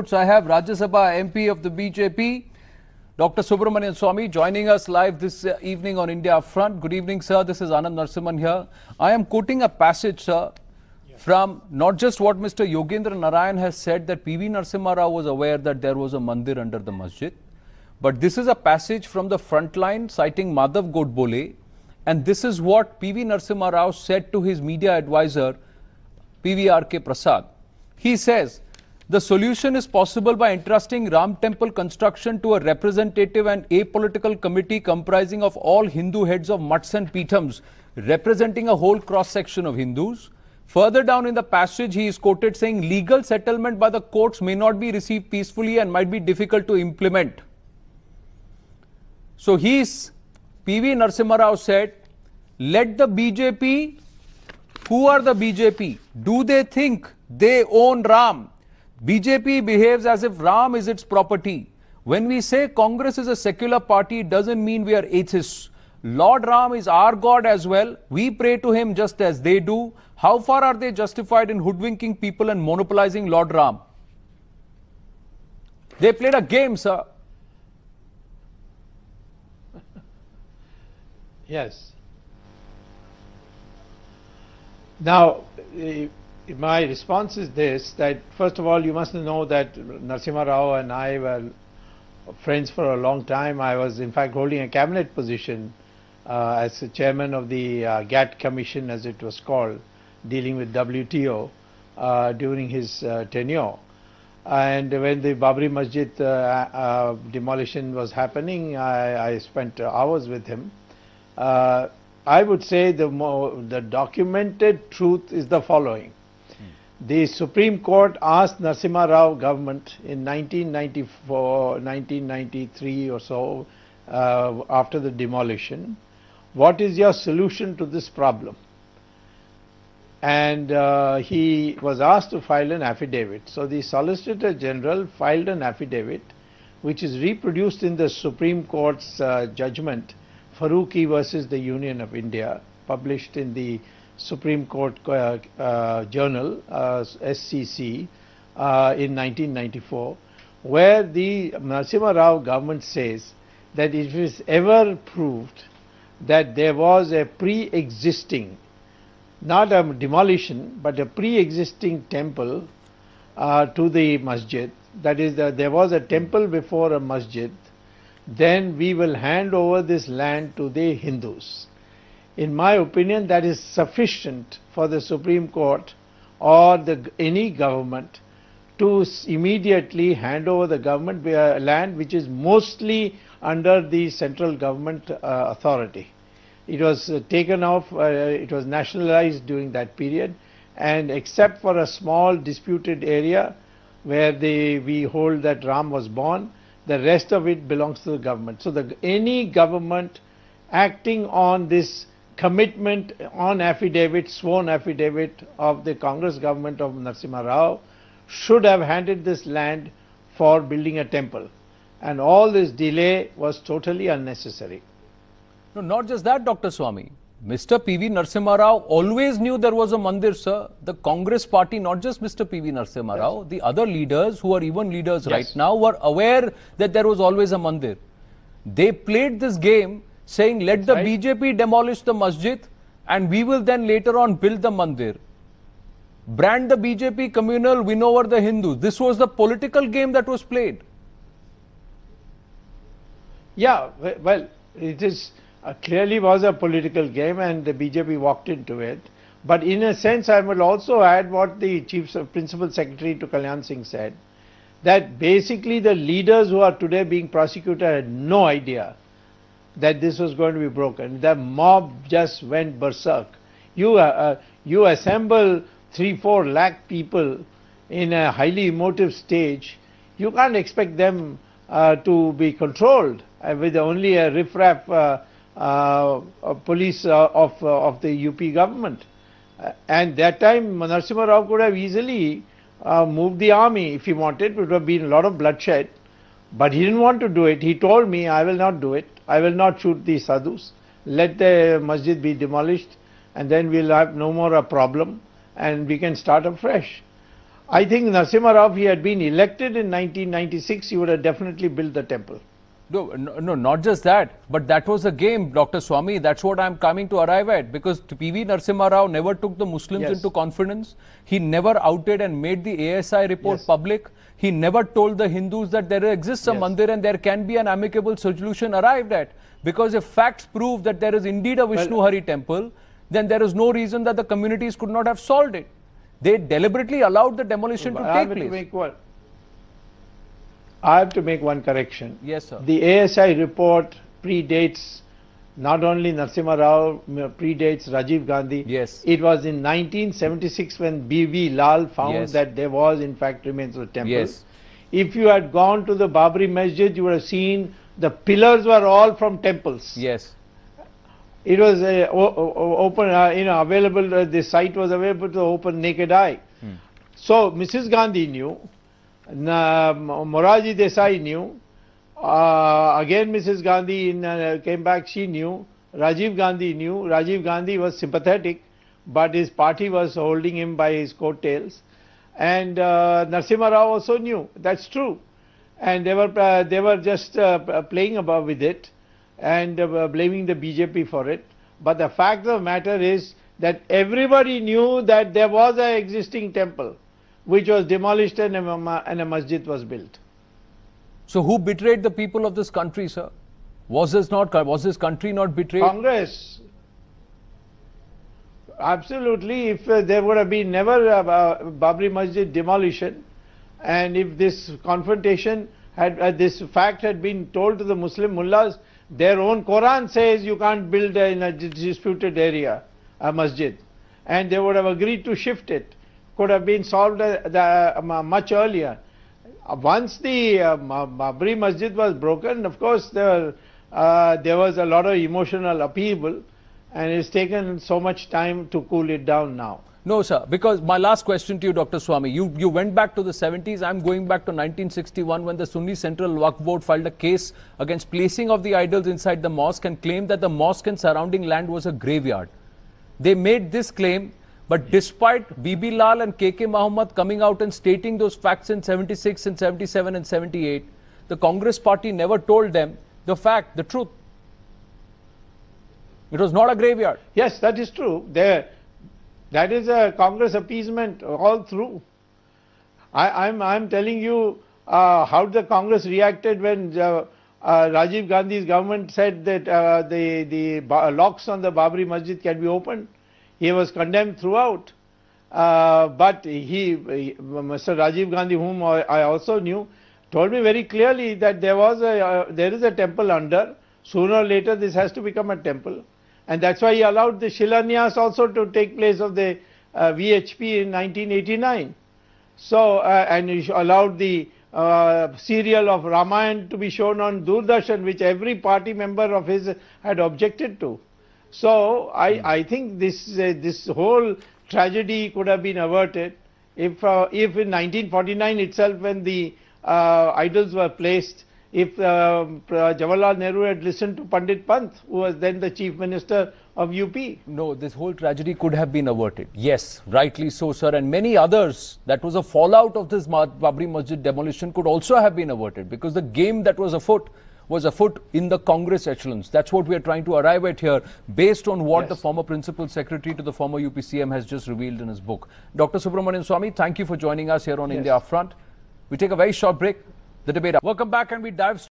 inputs. I have Rajya Sabha MP of the BJP, Dr. Subramanian Swamy, joining us live this uh, evening on India Upfront. Good evening, sir. This is Anand Narasimhan here. I am quoting a passage, sir, from not just what Mr. Yogendra Narayan has said that PV Narasimha Rao was aware that there was a mandir under the masjid, but this is a passage from the front line citing Madhav Godbole, and this is what PV Narasimha Rao said to his media advisor, PVRK Prasad. He says, the solution is possible by entrusting Ram temple construction to a representative and apolitical committee comprising of all Hindu heads of mutts and peethams, representing a whole cross section of Hindus. Further down in the passage, he is quoted saying legal settlement by the courts may not be received peacefully and might be difficult to implement. So he is, PV Narasimha Rao said, let the BJP, who are the BJP? Do they think they own Ram? BJP behaves as if Ram is its property. When we say Congress is a secular party, it doesn't mean we are atheists. Lord Ram is our God as well. We pray to him just as they do. How far are they justified in hoodwinking people and monopolizing Lord Ram? They played a game, sir. Yes. Now, eh, my response is this, that first of all, you must know that Narasimha Rao and I were friends for a long time. I was in fact holding a cabinet position uh, as the chairman of the uh, GATT commission as it was called, dealing with WTO uh, during his uh, tenure. And when the Babri Masjid uh, uh, demolition was happening, I, I spent hours with him. I would say the, the documented truth is the following. The Supreme Court asked Narasimha Rao government in 1994, 1993 or so, uh, after the demolition, what is your solution to this problem? And uh, he was asked to file an affidavit. So the Solicitor General filed an affidavit which is reproduced in the Supreme Court's uh, judgment Faruqi versus the Union of India, published in the Supreme Court uh, uh, Journal, uh, SCC, in 1994, where the Narasimha Rao government says that if it is ever proved that there was a pre-existing, not a demolition, but a pre-existing temple uh, to the masjid, that is, that there was a temple before a masjid, then we will hand over this land to the Hindus. In my opinion, that is sufficient for the Supreme Court or the, any government to immediately hand over the government land which is mostly under the central government uh, authority. It was uh, taken off, uh, it was nationalized during that period and except for a small disputed area where they, we hold that Ram was born, the rest of it belongs to the government. So the, any government acting on this commitment on affidavit, sworn affidavit of the Congress government of Narasimha Rao should have handed this land for building a temple. And all this delay was totally unnecessary. No, not just that, Dr. Swamy. Mr. PV Narasimha Rao always knew there was a mandir, sir. The Congress party, not just Mr. PV Narasimha Rao, yes. the other leaders who are even leaders yes. right now were aware that there was always a mandir. They played this game saying let the right. BJP demolish the masjid and we will then later on build the mandir. Brand the BJP communal, win over the Hindus. This was the political game that was played. Yeah, well, it is uh, clearly was a political game and the BJP walked into it. But in a sense, I will also add what the Chief Principal Secretary to Kalyan Singh said, that basically the leaders who are today being prosecuted had no idea that this was going to be broken. The mob just went berserk. You, uh, uh, you assemble three, four lakh people in a highly emotive stage, you can't expect them uh, to be controlled uh, with only a riffraff uh, uh, police of, of the UP government. and that time Narasimha Rao could have easily moved the army if he wanted. It would have been a lot of bloodshed. But he didn't want to do it. He told me, I will not do it. I will not shoot the sadhus. Let the masjid be demolished and then we'll have no more a problem and we can start afresh. I think Narasimha Rao, if he had been elected in 1996, he would have definitely built the temple. No, no, no, not just that, but that was the game, Dr. Swamy. That's what I'm coming to arrive at because PV Narasimha Rao never took the Muslims Yes. into confidence. He never outed and made the ASI report Yes. public. He never told the Hindus that there exists a Yes. mandir and there can be an amicable solution arrived at. Because if facts prove that there is indeed a Vishnu Hari temple, then there is no reason that the communities could not have solved it. They deliberately allowed the demolition to take place. I have to make one correction. Yes, sir. The ASI report predates not only Narasimha Rao, predates Rajiv Gandhi. Yes. It was in 1976 when B.V. Lal found Yes. that there was in fact remains of temple. Yes. If you had gone to the Babri Masjid, you would have seen the pillars were all from temples. Yes. It was uh, o- o- open, uh, you know, available. Uh, the site was available to the open naked eye. So Mrs. Gandhi knew, Morarji Desai knew. Uh, again, Mrs. Gandhi in, uh, came back. She knew. Rajiv Gandhi knew. Rajiv Gandhi was sympathetic, but his party was holding him by his coattails. And uh, Narasimha Rao also knew. That's true. And they were uh, they were just uh, playing about with it and uh, blaming the BJP for it. But the fact of the matter is that everybody knew that there was an existing temple which was demolished and a, and a masjid was built. So who betrayed the people of this country, sir? Was this not was this country not betrayed? Congress, absolutely, if uh, there would have been never uh, uh, Babri Masjid demolition, and if this confrontation had, uh, this fact had been told to the Muslim mullahs, their own Quran says you can't build in a disputed area a masjid, and they would have agreed to shift it. Could have been solved uh, the, um, much earlier. Uh, Once the uh, Babri Masjid was broken, of course, there, uh, there was a lot of emotional upheaval, and it's taken so much time to cool it down now. No, sir. Because my last question to you, Dr. Swamy, you, you went back to the 70s. I'm going back to 1961 when the Sunni Central Waqf Board filed a case against placing of the idols inside the mosque and claimed that the mosque and surrounding land was a graveyard. They made this claim, but despite B.B. Lal and KK Muhammad coming out and stating those facts in 76 and 77 and 78, the Congress party never told them the fact, the truth. It was not a graveyard. Yes, that is true. There, that is a Congress appeasement all through. I, I'm, I'm telling you uh, how the Congress reacted when uh, uh, Rajiv Gandhi's government said that uh, the, the locks on the Babri Masjid can be opened. He was condemned throughout. Uh, but he, Mr. Rajiv Gandhi, whom I also knew, told me very clearly that there was a, uh, there is a temple under. Sooner or later, this has to become a temple, and that's why he allowed the Shilanyas also to take place of the uh, VHP in 1989. So, uh, and he allowed the uh, serial of Ramayana to be shown on Doordarshan, which every party member of his had objected to. So, I, I think this, uh, this whole tragedy could have been averted if, uh, if in 1949 itself, when the uh, idols were placed, if um, uh, Jawaharlal Nehru had listened to Pandit Pant, who was then the chief minister of UP. No, this whole tragedy could have been averted. Yes, rightly so, sir. And many others that was a fallout of this Babri Masjid demolition could also have been averted because the game that was afoot was afoot in the Congress echelons. That's what we are trying to arrive at here based on what the former principal secretary to the former UPCM has just revealed in his book. Dr. Subramanian Swamy, thank you for joining us here on Yes. India Upfront. We take a very short break. The debate. Welcome back and we dive